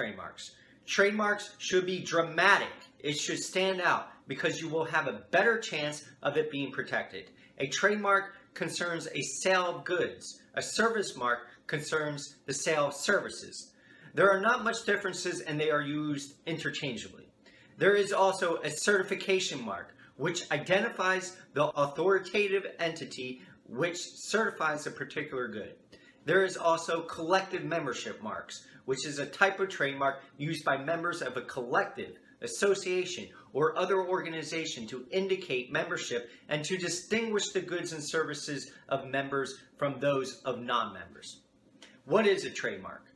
trademarks. Trademarks should be dramatic. It should stand out because you will have a better chance of it being protected. A trademark concerns a sale of goods. A service mark concerns the sale of services. There are not much differences and they are used interchangeably. There is also a certification mark, which identifies the authoritative entity which certifies a particular good. There is also collective membership marks, which is a type of trademark used by members of a collective, association, or other organization to indicate membership and to distinguish the goods and services of members from those of non-members. What is a trademark?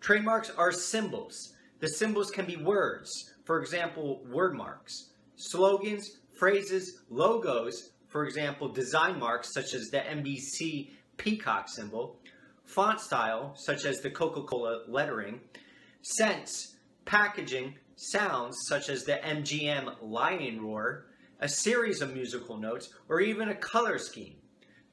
Trademarks are symbols. The symbols can be words, for example, word marks, slogans, phrases, logos, for example, design marks such as the NBC peacock symbol, font style such as the Coca-Cola lettering, scents, packaging, sounds such as the MGM lion roar, a series of musical notes, or even a color scheme.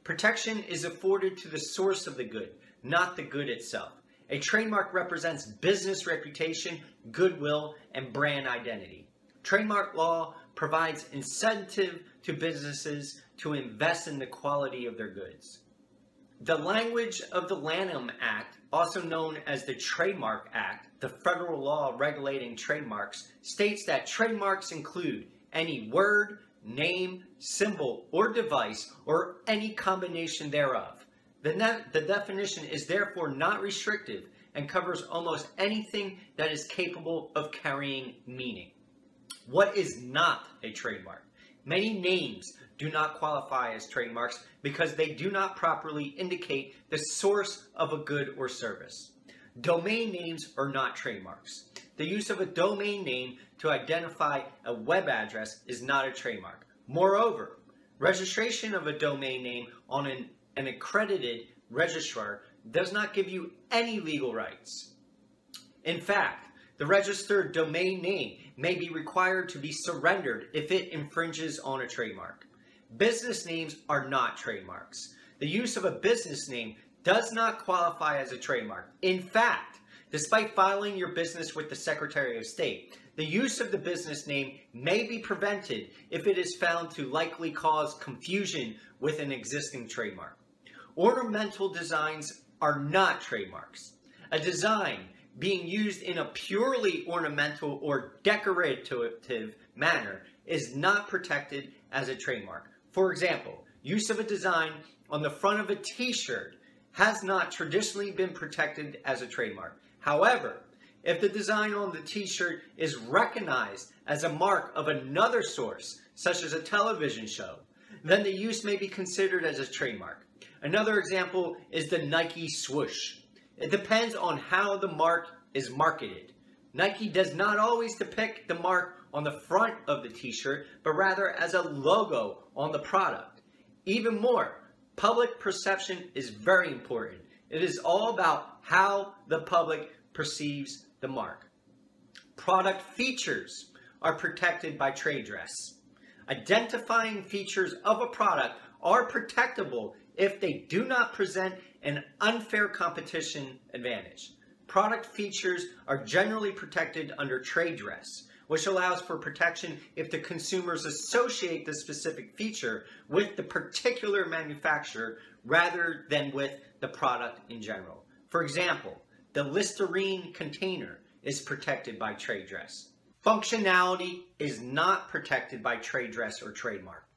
Protection is afforded to the source of the good, not the good itself. A trademark represents business reputation, goodwill, and brand identity. Trademark law provides incentive to businesses to invest in the quality of their goods. The language of the Lanham Act, also known as the Trademark Act, the federal law regulating trademarks, states that trademarks include any word, name, symbol, or device, or any combination thereof. The, the definition is therefore not restrictive and covers almost anything that is capable of carrying meaning. What is not a trademark? Many names do not qualify as trademarks because they do not properly indicate the source of a good or service. Domain names are not trademarks. The use of a domain name to identify a web address is not a trademark. Moreover, registration of a domain name on an, an accredited registrar does not give you any legal rights. In fact, the registered domain name may be required to be surrendered if it infringes on a trademark. Business names are not trademarks. The use of a business name does not qualify as a trademark. In fact, despite filing your business with the Secretary of State, the use of the business name may be prevented if it is found to likely cause confusion with an existing trademark. Ornamental designs are not trademarks. A design being used in a purely ornamental or decorative manner is not protected as a trademark. For example, use of a design on the front of a t-shirt has not traditionally been protected as a trademark. However, if the design on the t-shirt is recognized as a mark of another source, such as a television show, then the use may be considered as a trademark. Another example is the Nike swoosh. It depends on how the mark is marketed. Nike does not always depict the mark on the front of the t-shirt, but rather as a logo on the product. Even more, public perception is very important. It is all about how the public perceives the mark. Product features are protected by trade dress. Identifying features of a product are protectable if they do not present an unfair competition advantage. Product features are generally protected under trade dress, which allows for protection if the consumers associate the specific feature with the particular manufacturer rather than with the product in general. For example, the Listerine container is protected by trade dress. Functionality is not protected by trade dress or trademark.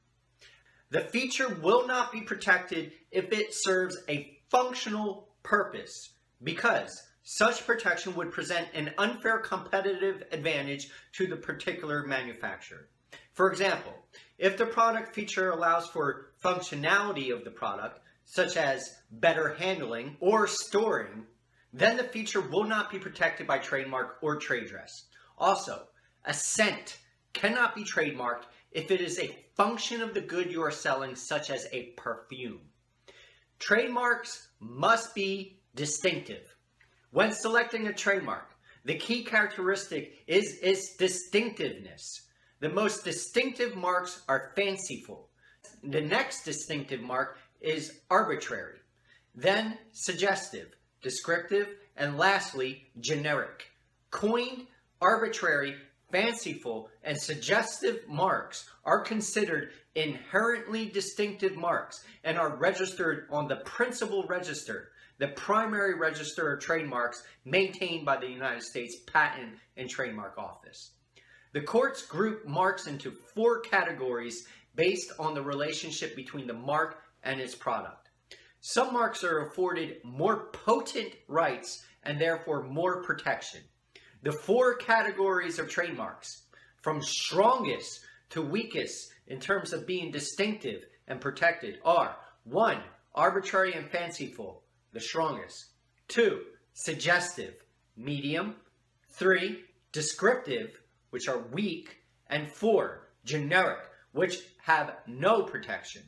The feature will not be protected if it serves a functional purpose because such protection would present an unfair competitive advantage to the particular manufacturer. For example, if the product feature allows for functionality of the product, such as better handling or storing, then the feature will not be protected by trademark or trade dress. Also, a scent cannot be trademarked if it is a function of the good you are selling, such as a perfume. Trademarks must be distinctive. When selecting a trademark, the key characteristic is its distinctiveness. The most distinctive marks are fanciful. The next distinctive mark is arbitrary. Then suggestive, descriptive, and lastly, generic. Coined, arbitrary, fanciful, and suggestive marks are considered inherently distinctive marks and are registered on the principal register, the primary register of trademarks maintained by the United States Patent and Trademark Office. The courts group marks into four categories based on the relationship between the mark and its product. Some marks are afforded more potent rights and therefore more protection. The four categories of trademarks, from strongest to weakest in terms of being distinctive and protected, are 1. Arbitrary and fanciful, the strongest. 2. Suggestive, medium. 3. Descriptive, which are weak. And 4. Generic, which have no protection.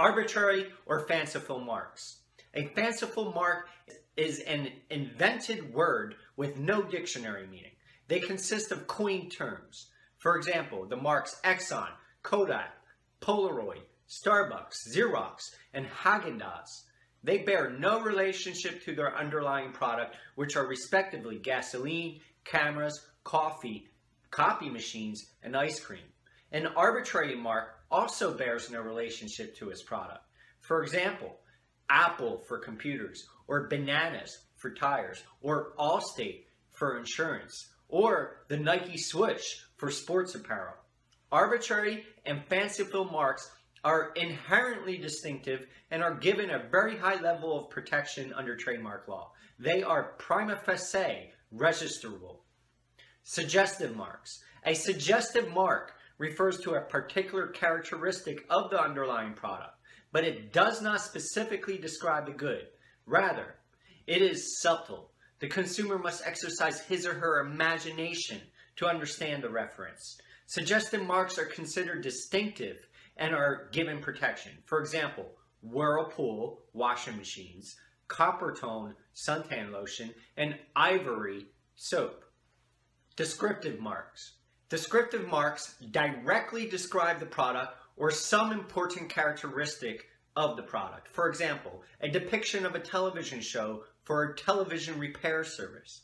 Arbitrary or fanciful marks. A fanciful mark is an invented word with no dictionary meaning. They consist of coined terms. For example, the marks Exxon, Kodak, Polaroid, Starbucks, Xerox, and Haagen-Dazs. They bear no relationship to their underlying product, which are respectively gasoline, cameras, coffee, copy machines, and ice cream. An arbitrary mark also bears no relationship to its product. For example, Apple for computers, or bananas for tires, or Allstate for insurance, or the Nike swoosh for sports apparel. Arbitrary and fanciful marks are inherently distinctive and are given a very high level of protection under trademark law. They are prima facie registrable. Suggestive marks. A suggestive mark refers to a particular characteristic of the underlying product but it does not specifically describe the good. Rather, it is subtle. The consumer must exercise his or her imagination to understand the reference. Suggested marks are considered distinctive and are given protection. For example, Whirlpool washing machines, Coppertone suntan lotion, and Ivory soap. Descriptive marks. Descriptive marks directly describe the product or some important characteristic of the product. For example, a depiction of a television show for a television repair service.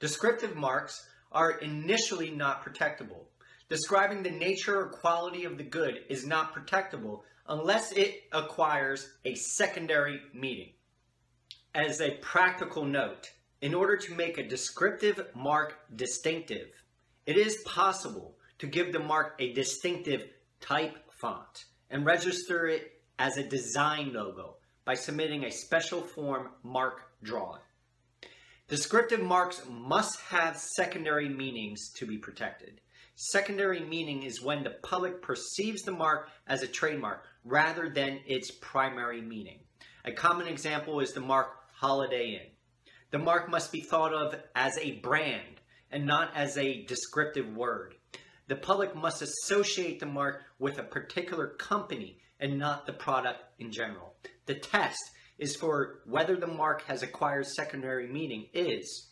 Descriptive marks are initially not protectable. Describing the nature or quality of the good is not protectable unless it acquires a secondary meaning. As a practical note, in order to make a descriptive mark distinctive, it is possible to give the mark a distinctive type font and register it as a design logo by submitting a special form mark drawing. Descriptive marks must have secondary meanings to be protected. Secondary meaning is when the public perceives the mark as a trademark rather than its primary meaning. A common example is the mark Holiday Inn. The mark must be thought of as a brand and not as a descriptive word. The public must associate the mark with a particular company and not the product in general. The test is for whether the mark has acquired secondary meaning is,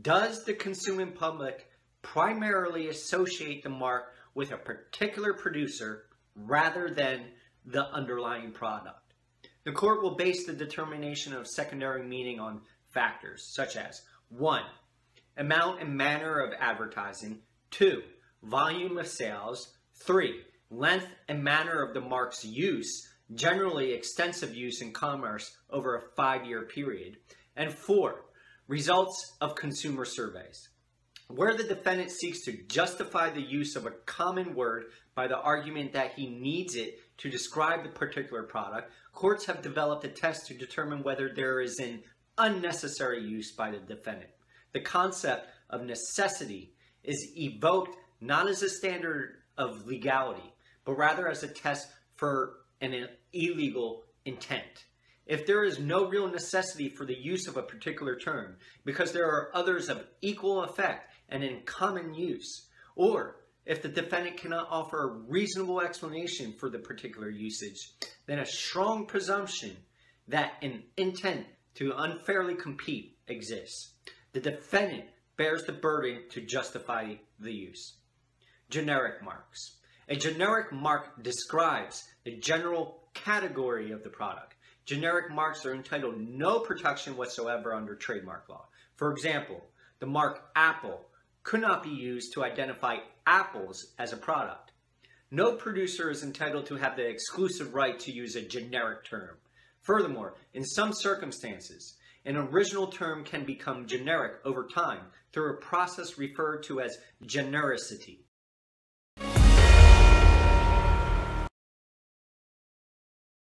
does the consuming public primarily associate the mark with a particular producer rather than the underlying product? The court will base the determination of secondary meaning on factors such as 1. Amount and manner of advertising, 2 volume of sales. Three, length and manner of the mark's use, generally extensive use in commerce over a five-year period. And four, results of consumer surveys. Where the defendant seeks to justify the use of a common word by the argument that he needs it to describe the particular product, courts have developed a test to determine whether there is an unnecessary use by the defendant. The concept of necessity is evoked not as a standard of legality, but rather as a test for an illegal intent. If there is no real necessity for the use of a particular term, because there are others of equal effect and in common use, or if the defendant cannot offer a reasonable explanation for the particular usage, then a strong presumption that an intent to unfairly compete exists. The defendant bears the burden to justify the use. Generic marks. A generic mark describes the general category of the product. Generic marks are entitled no protection whatsoever under trademark law. For example, the mark Apple could not be used to identify apples as a product. No producer is entitled to have the exclusive right to use a generic term. Furthermore, in some circumstances, an original term can become generic over time through a process referred to as genericity.